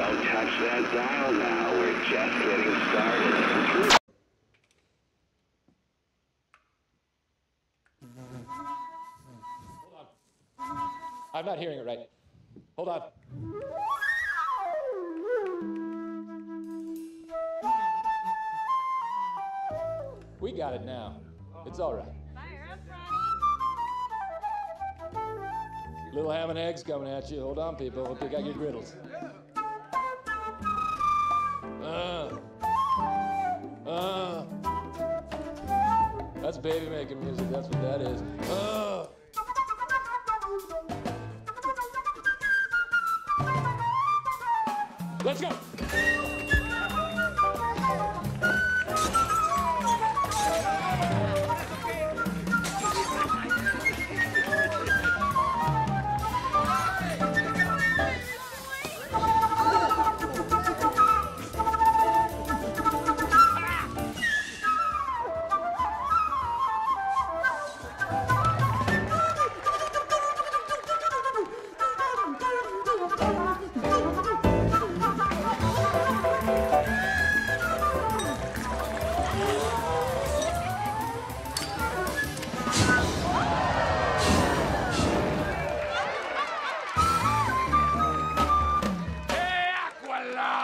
Don't touch that dial now. We're just getting started. Hold on. I'm not hearing it right. Hold on. We got it now. It's all right. Little ham and eggs coming at you. Hold on, people. Hope you got your griddles. Baby making music. That's what that is. Uh. Let's go. Allah!